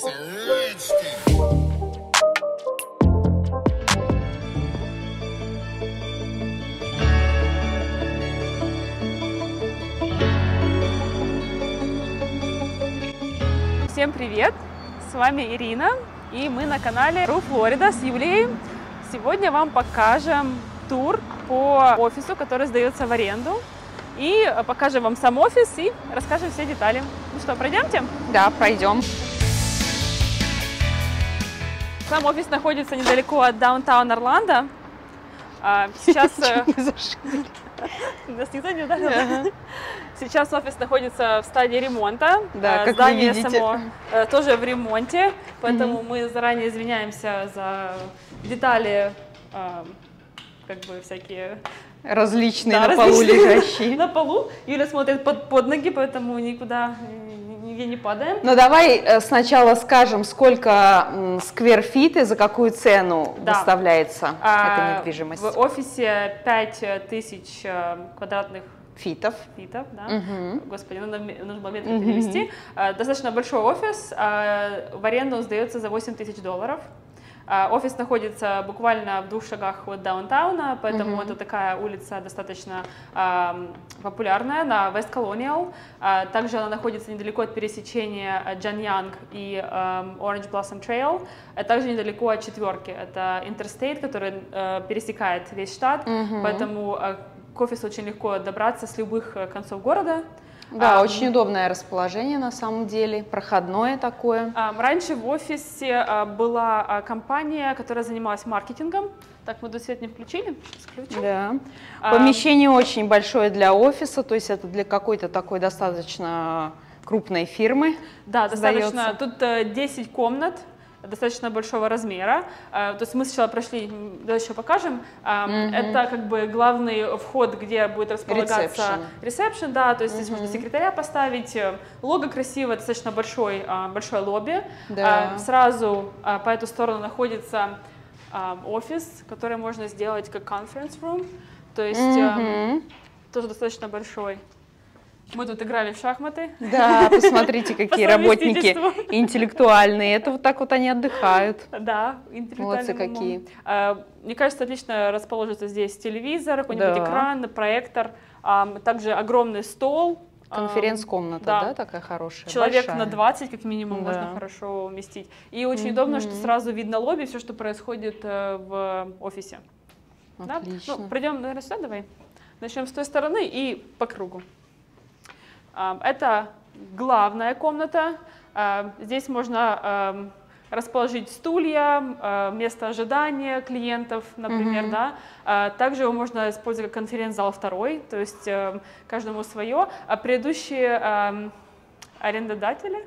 Всем привет! С вами Ирина, и мы на канале Ру Флорида с Юлией. Сегодня вам покажем тур по офису, который сдается в аренду. И покажем вам сам офис и расскажем все детали. Ну что, пройдемте? Да, пройдем. Сам офис находится недалеко от даунтаун Орландо. А, Сейчас... э, Нас никто не ударил. Сейчас офис находится в стадии ремонта. Да, Э, как вы Здание видите. само э, тоже в ремонте, поэтому мы заранее извиняемся за детали, э, как бы всякие Различные да, на полу различные лежащие. на полу. Юля смотрит под, под ноги, поэтому никуда э, нигде не падаем. Ну давай э, сначала скажем, сколько square feet и за какую цену Да. выставляется А, эта недвижимость. В офисе 5000 э, квадратных Фитов. фитов, да. Мгм. Господи, ме- нужно было метры Мгм. перевести. Достаточно большой офис, а, в аренду сдается за 8 тысяч долларов. А, Офис находится буквально в двух шагах от даунтауна, поэтому Мгм. это такая улица достаточно ам, популярная на West Colonial. А, Также она находится недалеко от пересечения э, Джан Янг и ам, Orange Blossom Trail. А также недалеко от четверки. Это Interstate, который э, пересекает весь штат, Мгм. поэтому э, к офису очень легко добраться с любых э, концов города. Да, Ам, очень удобное расположение на самом деле, проходное такое. Раньше в офисе а, была а, компания, которая занималась маркетингом. Так, мы тут свет не включили? Сейчас включим. Да. А, Помещение очень большое для офиса, то есть это для какой-то такой достаточно крупной фирмы. Да, достаточно. сдается. Тут э, 10 комнат достаточно большого размера. А, То есть мы сначала прошли, давай еще покажем. Мгм. Это как бы главный вход, где будет располагаться Ресепшн. да, то есть здесь можно секретаря поставить, э, лого красивое, достаточно большой, большое лобби. Да. Сразу по эту сторону находится офис, который можно сделать как conference room, то есть Мгм. тоже достаточно большой. Мы тут играли в шахматы. Да, посмотрите, какие работники интеллектуальные. Это вот так вот они отдыхают. Да, интеллектуальным Молодцы какие. А, Мне кажется, отлично расположится здесь телевизор, какой-нибудь Да. экран, проектор, а, также огромный стол. а, Конференц-комната, да. да, такая хорошая? Человек большая. на 20 как минимум Да. можно хорошо уместить. И очень удобно, что сразу видно лобби, все, что происходит э, в офисе. Да? Отлично. Ну, пройдем, наверное, сюда давай. Начнем с той стороны и по кругу. Это главная комната. Здесь можно расположить стулья, а, место ожидания клиентов, например, Мгм. да. А, Также его можно использовать как конференц-зал второй, то есть эм, каждому свое. А предыдущие арендодатели,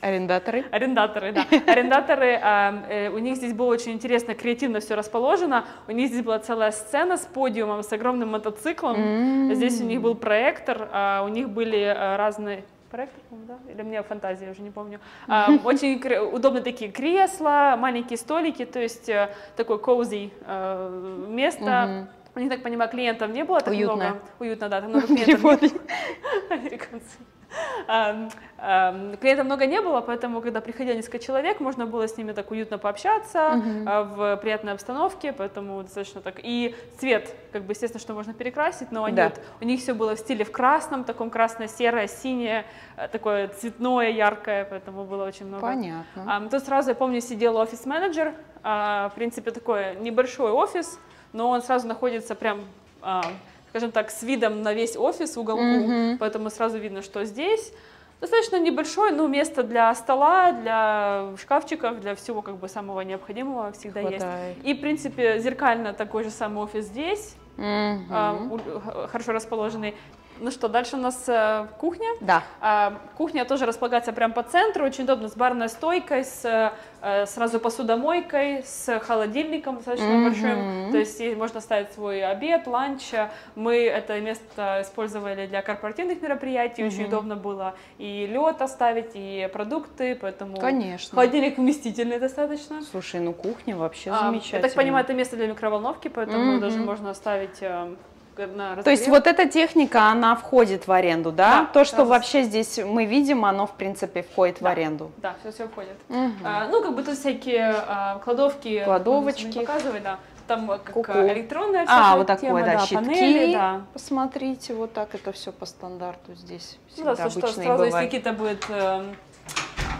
Арендаторы. Арендаторы, да. Арендаторы, а, э, у них здесь было очень интересно, креативно все расположено. У них здесь была целая сцена с подиумом, с огромным мотоциклом. М. Здесь у них был проектор, а, у них были а, разные... Проектор, да? Или мне фантазия, уже не помню. Очень удобные такие кресла, маленькие столики, то есть э, такое cozy э, место. Мгм. У них, так понимаю, клиентов не было так Уютно. много. Уютно, да, так много клиентов американцы. Ам, ам, Клиентов много не было, поэтому, когда приходило несколько человек, можно было с ними так уютно пообщаться а, в приятной обстановке, поэтому достаточно так. И цвет, как бы, естественно, что можно перекрасить, но они Да. вот- у них все было в стиле в красном, таком красно-серое, синее, э, такое цветное, яркое, поэтому было очень много. Понятно. Тут сразу, я помню, сидел офис-менеджер, а, в принципе, такой небольшой офис, но он сразу находится прям, а, скажем так, с видом на весь офис в уголку, Мгм. поэтому сразу видно, что здесь достаточно небольшое, ну, место для стола, для шкафчиков, для всего как бы самого необходимого всегда есть. Хватает. И, в принципе, зеркально такой же самый офис здесь, а, Мгм. у- х- хорошо расположенный. Ну что, дальше у нас э, кухня. Да. А, Кухня тоже располагается прямо по центру, очень удобно, с барной стойкой, с э, сразу посудомойкой, с холодильником достаточно Мгм. большим. То есть можно ставить свой обед, ланч. Мы это место использовали для корпоративных мероприятий, очень Мгм. удобно было и лед оставить, и продукты, поэтому Конечно. холодильник вместительный достаточно. Слушай, ну кухня вообще А, замечательная. Я так понимаю, это место для микроволновки, поэтому Мгм. даже можно оставить э, на То есть разогрев. вот эта техника, она входит в аренду, да? Да, То, что да. вообще здесь мы видим, оно в принципе входит в Да. аренду. Да, все, все входит. Мгм. А, ну, как бы тут всякие а, кладовки. Кладовочки. можно показывать, да. Там э, как Ку-ку. а, электронная А, вот такое, тема, да, да, щитки. панели, да. Посмотрите, вот так это все по стандарту здесь. Ну да, Всегда что, что обычно и сразу, если бывает. какие-то будет эм,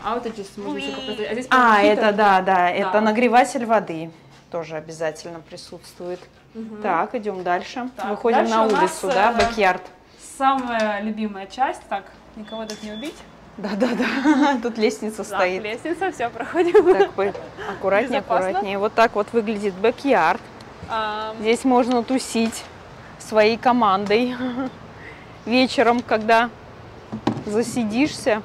outages, можно еще показать. А, здесь А, это какие-то- да, да, это Да. нагреватель воды тоже обязательно присутствует. Мгм. Так, идем дальше. Так, Выходим дальше на у нас, улицу, да, э, бэк-ярд. Самая любимая часть. Так, никого тут не убить. Да-да-да, тут лестница Так, стоит. лестница, все, проходим. Так, аккуратнее, Безопасно. аккуратнее. Вот так вот выглядит бэк-ярд. Ам, Здесь можно тусить своей командой вечером, когда засидишься.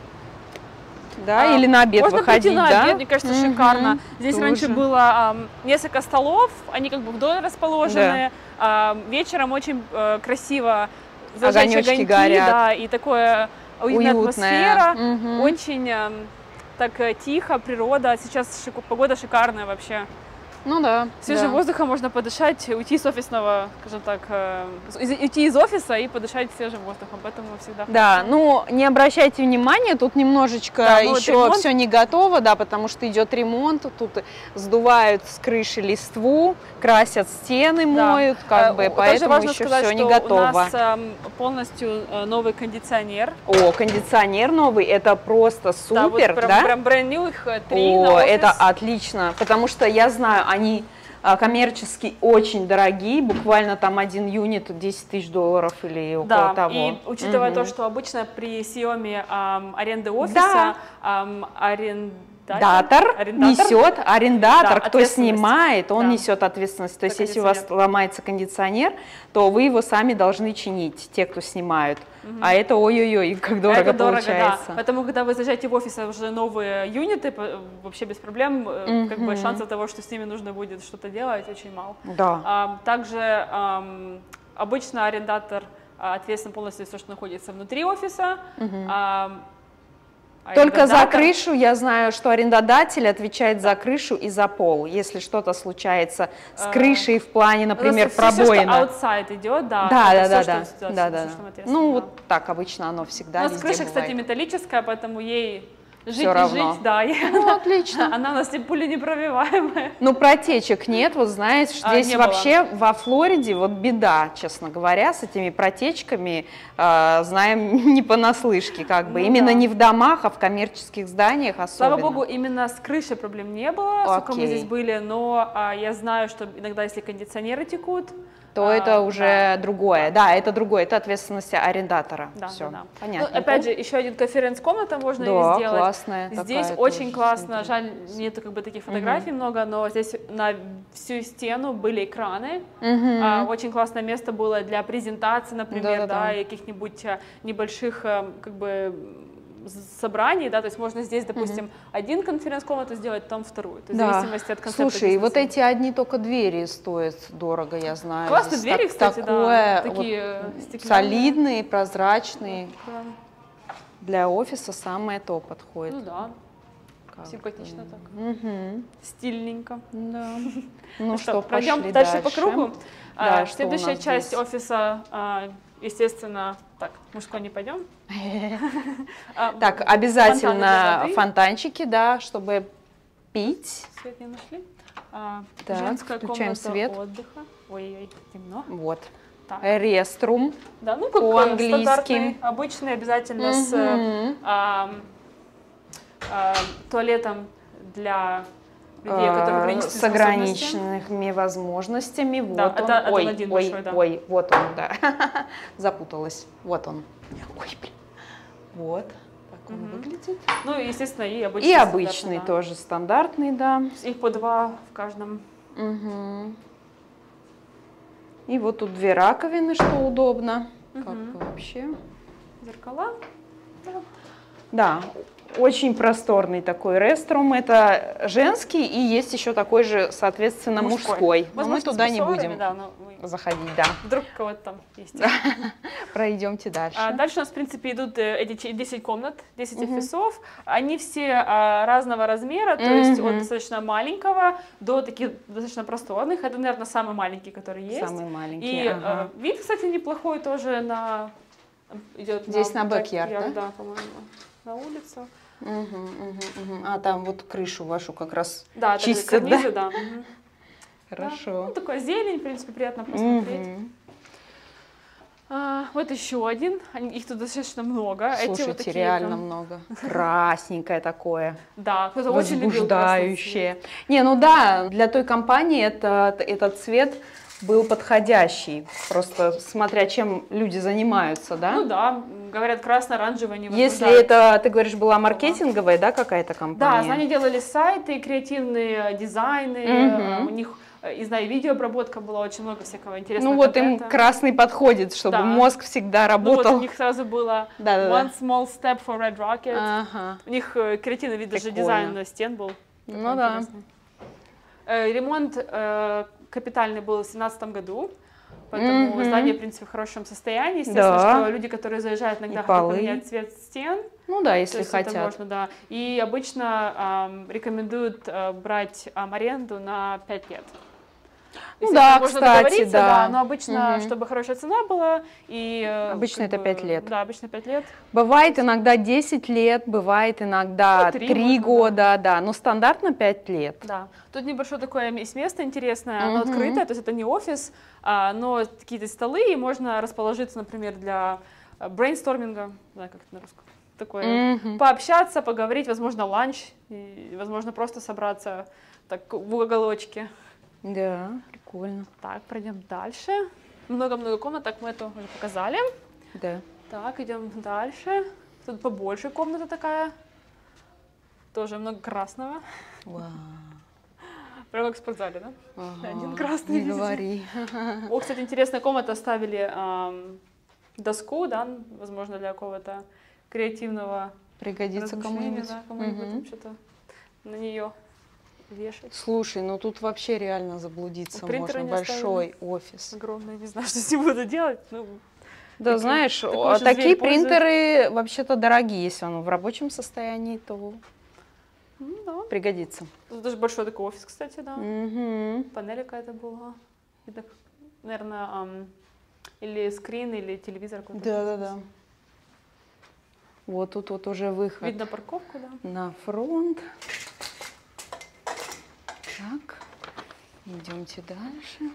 Да, а, или на обед Можно выходить, прийти на да? обед, мне кажется, Мгм, шикарно. Здесь раньше тоже. было ам, несколько столов, они как бы вдоль расположены. Ам, вечером очень э, красиво зажечь Огонёчки огоньки, горят. да, и такая уютная, Уютная. атмосфера. Мгм. Очень так э, тихо, природа. Сейчас шику- погода шикарная вообще. Ну да. Свежим да. воздухом можно подышать, уйти с офисного, скажем так, э, из- уйти из офиса и подышать свежим воздухом. Поэтому всегда. Да, ну не обращайте внимания, тут немножечко Да, ну, вот еще ремонт. все не готово, да, потому что идет ремонт, тут сдувают с крыши листву, красят стены, Да. моют, как Э, бы, поэтому важно еще сказать, все что не готово. У нас эм, полностью э, новый кондиционер. О, кондиционер новый, это просто да, вот супер, прям, да? прям бренд new, их три О, это отлично, потому что я знаю, они а, коммерчески очень дорогие, буквально там один юнит 10 тысяч долларов или около Да, того. и учитывая Мгм. то, что обычно при съеме ам, аренды офиса Да. ам, арендатель- Датор арендатор несет, арендатор, Да, кто снимает, он Да. несет ответственность. То есть, если у вас ломается кондиционер, то вы его сами должны чинить, те, кто снимают. А это ой-ой-ой, как дорого это дорого, получается. да. Поэтому, когда вы заезжаете в офис, а уже новые юниты, вообще без проблем, э, как бы шансов того, что с ними нужно будет что-то делать, очень мало. Да. Ам, Также ам, обычно арендатор а, ответственен полностью за все, что находится внутри офиса. Ам, а Только за крышу я знаю, что арендодатель отвечает за крышу и за пол. Если что-то случается с А, крышей в плане, У нас например, пробоина. outside идет, да. Да, да, да, да, да, да, Ну вот так обычно оно всегда У нас крыша, кстати, металлическая, поэтому ей жить Всё и равно. жить, да. Ну отлично. она у нас и пули непробиваемая. Ну, протечек нет, вот знаешь, А, здесь было. вообще во Флориде вот беда, честно говоря, с этими протечками, э, знаем не понаслышке, как бы, Ну именно да. не в домах, а в коммерческих зданиях особенно. Слава богу, именно с крышей проблем не было, сколько мы Окей. здесь были, но а, я знаю, что иногда, если кондиционеры текут, То а, это уже да. другое, да. это другое, это ответственность арендатора. Да, Все, да, да. понятно. Ну, опять же, еще один конференц-комната можно да, сделать. классная Здесь очень классно, жаль, нету как бы таких фотографий много, но здесь на всю стену были экраны. Мгм. А, очень классное место было для презентации, например, Да-да-да. да, и каких-нибудь а, небольших а, как бы собраний, да, то есть можно здесь, допустим, один конференц-комнату сделать, там вторую, то есть в Да. зависимости от концепта Слушай, вот бизнеса. эти одни только двери стоят дорого, я знаю. Классные Здесь двери, так- кстати, да, такое, такие, вот, э, стеклянные. солидные, прозрачные. Да. Для офиса самое то подходит. Ну да, Как симпатично так, Мгм. стильненько. Да. Ну что, что, пройдем пошли дальше, по кругу. Да, А, следующая часть здесь? офиса, а, естественно, так, мужской не пойдем. А, Так, обязательно фонтанчики, да, чтобы пить. Свет не нашли. А, Так, женская включаем комната свет. отдыха. Ой-ой, темно. Вот. Так. Реструм. Да, ну как по-английски. стандартный, обычный, обязательно с а, туалетом для людей, А, с ограниченными возможностями. Вот Да, он. это- это ой, один ой, большой, да. ой, вот он, да. Запуталась. Вот он. Ой, блин. Вот. Так он Мгм. выглядит. Ну, естественно, и обычный. И обычный да. тоже стандартный, да. Их по два в каждом. Мгм. И вот тут две раковины, что удобно. Как Мгм. бы вообще. Зеркала. Да, Очень просторный такой реструм. Это женский и есть еще такой же, соответственно, мужской. Но мы туда не будем Да, но мы- заходить, да. вдруг кого-то там есть. Пройдемте дальше. А дальше у нас, в принципе, идут э, эти че- 10 комнат, 10 офисов. Они все а, разного размера, то есть от достаточно маленького до таких достаточно просторных. Это, наверное, самый маленький, который есть. Самый маленький. И ага. э, вид, кстати, неплохой тоже на идет Здесь на бэк-ярд, да? да, по-моему, на улицу. Мгм, мгм, мгм. А там вот крышу вашу как раз Да, чистят, да? карнизы, да. Да. Хорошо. Ну, такая зелень, в принципе, приятно посмотреть. Мгм. А, вот еще один. Они- Их тут достаточно много. Эти вот Слушайте, такие реально прям- много. Красненькое такое. Да, кто-то очень любил. Не, ну да, для той компании это, этот цвет был подходящий. Просто смотря чем люди занимаются, да? Ну да, говорят, красно-оранжевый не Если это, ты говоришь, была маркетинговая, да, какая-то Да, компания? они делали сайты, креативные дизайны, Мгм. э, у них, э, и знаю, видеообработка была, очень много всякого интересного Ну вот им контента. красный подходит, чтобы Да. мозг всегда Ну вот работал. у них сразу было Да-да-да. One Small Step for Red Rocket. Ага. У них э, креативный вид, даже на стен был. Ну да. интересный. Э, Ремонт э, капитальный был в 2017 году, поэтому Мгм. здание, в принципе, в хорошем состоянии. Естественно, Да. что люди, которые заезжают, иногда хотят поменять цвет стен. Ну да, если есть это хотят. можно, да. И обычно ам, рекомендуют э, брать ам, аренду на 5 лет. Ну да, можно кстати, договориться, да. но обычно, Мгм. чтобы хорошая цена была, и... э, Обычно это бы, пять лет. Да, обычно 5 лет. Бывает иногда 10 лет, бывает иногда Ну, три 3 можно, года, да. но стандартно 5 лет. Да. Тут небольшое такое есть место интересное, оно Мгм. открытое, то есть это не офис, а, но какие-то столы, и можно расположиться, например, для э, брейнсторминга, не знаю, как это на русском, такое, Мгм. пообщаться, поговорить, возможно, ланч, и, возможно, просто собраться так в уголочке. Да, прикольно. Так, пройдем дальше. Много-много комнаток мы это уже показали. Да. Так, идем дальше. Тут побольше комната такая. Тоже много красного. Вау. Прямо как в спортзале, да? Ага, Один красный Не везде. говори. О, кстати, интересная комната. Ставили ам, доску, да, возможно, для какого-то креативного Пригодится кому-нибудь. да, кому-нибудь там что-то на нее вешать. Слушай, ну тут вообще реально заблудиться Принтера можно. оставили? Большой офис. Огромное, не знаю, что с ним буду делать. Ну, Да, Такие- знаешь, такие пользуется. принтеры вообще-то дорогие. Если он в рабочем состоянии, то ну да. пригодится. Тут даже большой такой офис, кстати, да. Мгм. Панель какая-то была. Видно, наверное, ам, или скрин, или телевизор какой-то. Да-да-да. Вот тут вот уже выход Видно парковку, да. на фронт. Так, идемте дальше.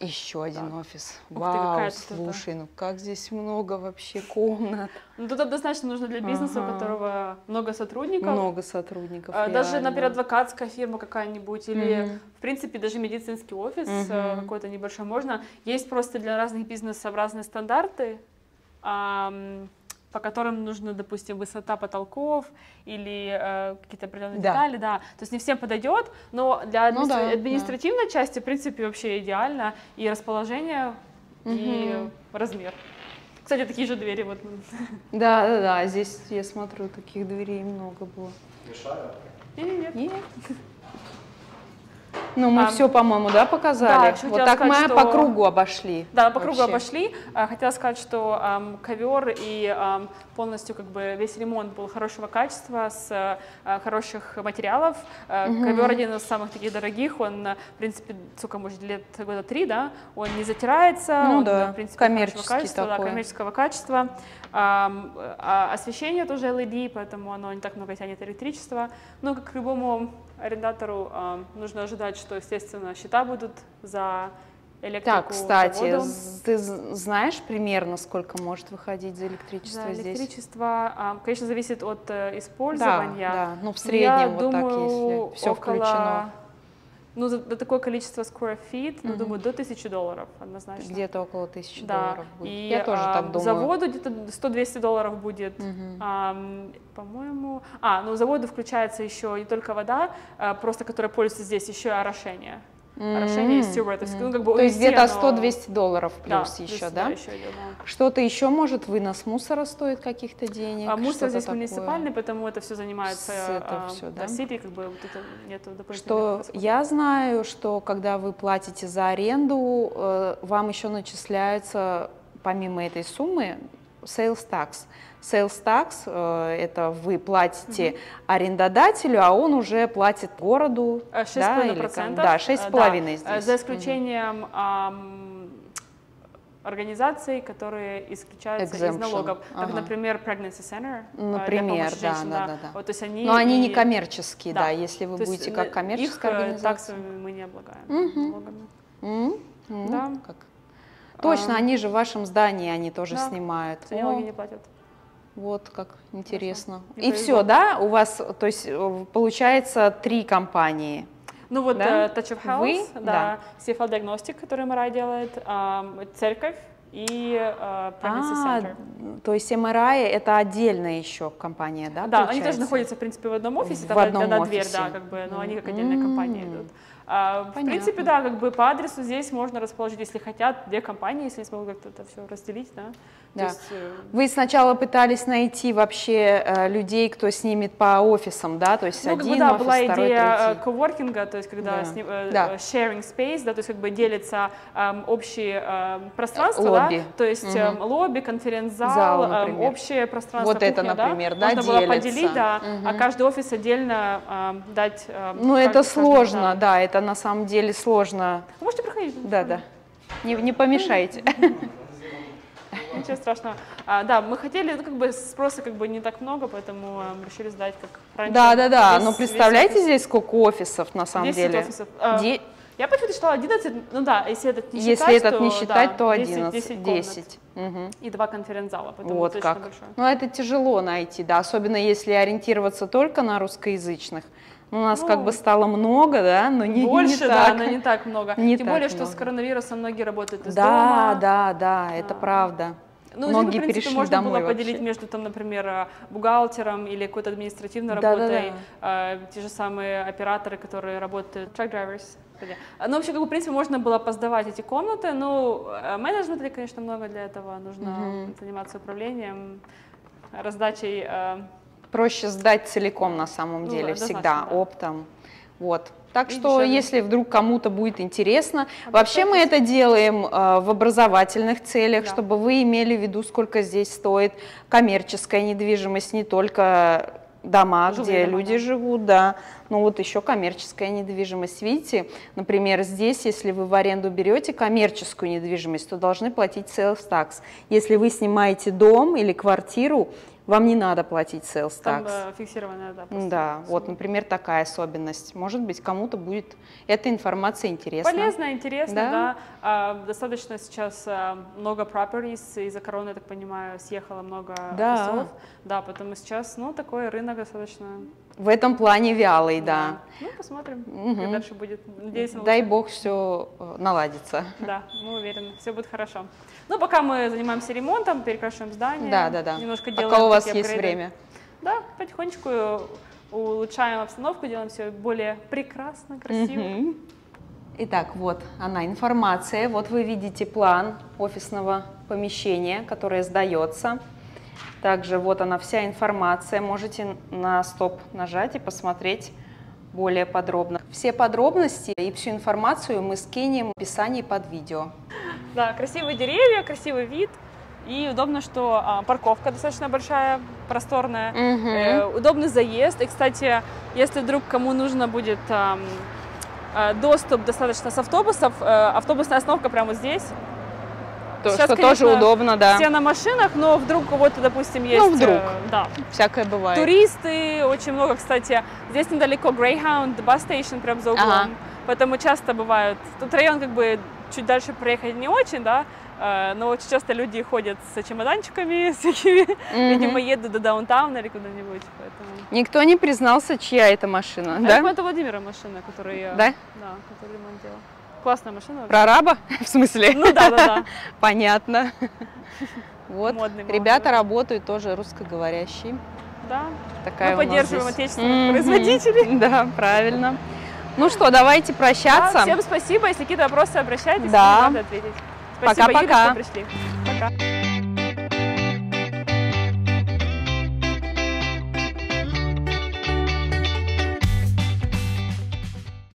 Еще один офис. ты, Вау, это. слушай, ну как здесь много вообще комнат. Ну, тут однозначно нужно для бизнеса, у Ага. которого много сотрудников. Много сотрудников. А, Даже, например, адвокатская фирма какая-нибудь или, Мгм. в принципе, даже медицинский офис Мгм. какой-то небольшой можно. Есть просто для разных бизнесов разные стандарты, по которым нужно, допустим, высота потолков или э, какие-то определенные Да. детали, да. То есть не всем подойдет, но для Ну администра- да, да. административной части, в принципе, вообще идеально и расположение, и Мгм. размер. Кстати, такие же двери вот. Да, да, да. Здесь я смотрю, таких дверей много было. Или нет? Нет. Ну, мы А, все, по-моему, да, показали? да, вот так мы сказать, по что- кругу обошли. Да, по кругу вообще. обошли. А, Хотела сказать, что ам, ковер и ам, полностью как бы весь ремонт был хорошего качества, с а, хороших материалов. А, Ковер один из самых таких дорогих, он, в принципе, сколько, может, лет года три, да, он не затирается, Ну он, да, в принципе, коммерческий качества, да, такой. коммерческого качества. Ам, а освещение тоже LED, поэтому оно не так много тянет электричество. Но, как любому арендатору, ам, нужно ожидать, что, естественно, счета будут за электрику Так, кстати, заводу. з- ты знаешь примерно, сколько может выходить за электричество За здесь? электричество, а, конечно, зависит от э, Да, использования. да, ну в среднем я вот думаю, так, если все около, включено. Ну, за, за такое количество square feet, ну, Мгм. думаю, до 1000 долларов однозначно. Где-то около тысячи да. долларов будет. И Я тоже а, так думаю. заводу где-то 100-200 долларов будет. Мгм. Ам, по-моему... А, ну, заводу включается еще не только вода, а, просто которая пользуется здесь, еще и орошение. Орошение и М, steward. То есть, ну, как бы То есть где-то оно- 100-200 долларов Да, плюс плюс, еще, да? еще идет, да. Что-то еще, может, вынос мусора стоит каких-то денег? А мусор здесь такое? муниципальный, поэтому это все занимается это а, да, да? city, как бы вот это нету дополнительных Что я знаю, что когда вы платите за аренду, э, вам еще начисляются, помимо этой суммы, sales tax. Sales tax э, это вы платите арендодателю, а он уже платит городу. А, да, или 6,5%. как? Да, 6,5 э, здесь. За исключением ам, организаций, которые исключаются из Exemption. налогов. Как, Ага. например, Pregnancy Center. э, Например, да, женщинам, да, да, да. Вот, то есть они Но они не и- коммерческие, да. да. Если вы то будете как коммерческая их, э, организация. таксами мы не облагаем Мгм. налогами. М, Да. как? Точно, А, они же в вашем здании, они тоже да. снимают. Все О, налоги не платят. Вот как интересно. Не И повезло. все, да? У вас, то есть, э, получается три компании. Ну вот Да? э, Touch of Health, Вы? да, Да. CFL Diagnostic, который Марай делает, ам, церковь и э, Pregnancy А, Center. то есть MRI это отдельная еще компания, да? Да, они получается? тоже находятся, в принципе, в одном офисе, В там одном одна дверь, офисе. да, как бы, но они как отдельная компания М. идут. А, в Понятно. принципе, да, как бы по адресу здесь можно расположить, если хотят, две компании, если смогут как-то это все разделить, да. Да. Есть, э, Вы сначала пытались найти вообще э, людей, кто снимет по офисам, да? То есть Ну, как один бы, да, офис, была второй, идея э, третий. коворкинга, то есть когда Да. с ним, э, Да. э, sharing space, да, то есть как бы делится эм, общие эм, пространства, Лобби. да, то есть Мгм. эм, лобби, конференц-зал, Зал, например. общее пространство Вот это, кухня, да, например, да, можно было делится. поделить, да, а Мгм. каждый офис отдельно эм, дать. эм, Ну, это сложно, да. да, это на самом деле сложно. Вы Можете проходить. Да, да. Не, не помешайте. Ничего страшного. А, да, мы хотели, ну, как бы спроса как бы не так много, поэтому эм, решили сдать как раньше. Да, да, да. весь- Но весь представляете офис. здесь сколько офисов на самом 10 деле? офисов. А, Де- Я почему-то считала 11, ну да, если этот не Если считать, этот не считать, да, то 10, 11, 10 10. Мгм. И два конференц-зала, поэтому Вот достаточно как. большое. Ну, это тяжело найти, да, особенно если ориентироваться только на русскоязычных. Ну, у нас Ну, как бы стало много, да, но не, не Больше, да, так. но не так много. Не Тем так более, что много. с коронавирусом многие работают из Да, дома. да, да, это А. правда. Ну, Многие в принципе, можно было поделить вообще. между, там, например, э, бухгалтером или какой-то административной работой, э, те же самые операторы, которые работают, truck drivers. Ну, вообще, как бы, в принципе, можно было поздавать эти комнаты, но э, менеджмента, конечно, много для этого. Нужно Мгм. заниматься управлением, раздачей э, Проще сдать целиком на самом Ну, деле, однозначно, всегда, да. оптом. Вот. Так И что, дешевле. если вдруг кому-то будет интересно, вообще мы это делаем э, в образовательных целях, Да. чтобы вы имели в виду, сколько здесь стоит коммерческая недвижимость, не только дома, Жилые где дома, люди да. живут, да, но вот еще коммерческая недвижимость. Видите, например, здесь, если вы в аренду берете коммерческую недвижимость, то должны платить sales tax. Если вы снимаете дом или квартиру, вам не надо платить sales там tax. э, фиксированная, да, просто Да, вот, сумма. например, такая особенность. Может быть, кому-то будет эта информация интересна. Полезно, интересно, Да? да. А, достаточно сейчас а, много properties, из-за короны, я так понимаю, съехало много Да. офисов. Да, поэтому сейчас, ну, такой рынок достаточно... В этом плане вялый, да. Ну, посмотрим, Мгм. как дальше будет. Надеюсь, на Дай бог все наладится. Да, мы уверены, все будет хорошо. Ну, пока мы занимаемся ремонтом, перекрашиваем здание. Да, да, да. Немножко делаем Пока у вас есть апгрейды. время. Да, потихонечку улучшаем обстановку, делаем все более прекрасно, красиво. Мгм. Итак, вот она информация. Вот вы видите план офисного помещения, которое сдается. Также вот она вся информация. Можете на стоп нажать и посмотреть более подробно. Все подробности и всю информацию мы скинем в описании под видео. Да, красивые деревья, красивый вид. И удобно, что а, парковка достаточно большая, просторная. Мгм. Э, удобный заезд. И, кстати, если вдруг кому нужно будет э, доступ достаточно с автобусов, э, автобусная остановка прямо вот здесь. То, Сейчас, что конечно, тоже удобно, да. Все на машинах, но вдруг у кого-то, допустим, есть... Ну, вдруг. э, да. Всякое бывает. Туристы, очень много, кстати. Здесь недалеко Greyhound, бас station прям за углом. Ага. Поэтому часто бывают. Тут район как бы чуть дальше проехать не очень, да, э, но очень часто люди ходят с чемоданчиками всякими, Мгм. видимо, едут до даунтауна или куда-нибудь, поэтому... Никто не признался, чья это машина, А да? это Владимира машина, которую я... Да? Да, который ремонт делал. Классная машина. Прораба? В смысле? Ну да, да, да. Понятно. Вот, Модный ребята молодой. работают тоже русскоговорящие. Да. Такая Мы поддерживаем отечественных Мгм. производителей. Да, правильно. Ну что, давайте Да, прощаться. всем спасибо. Если какие-то вопросы, обращайтесь. Да. рады ответить. Спасибо, Пока-пока. что пришли. Пока.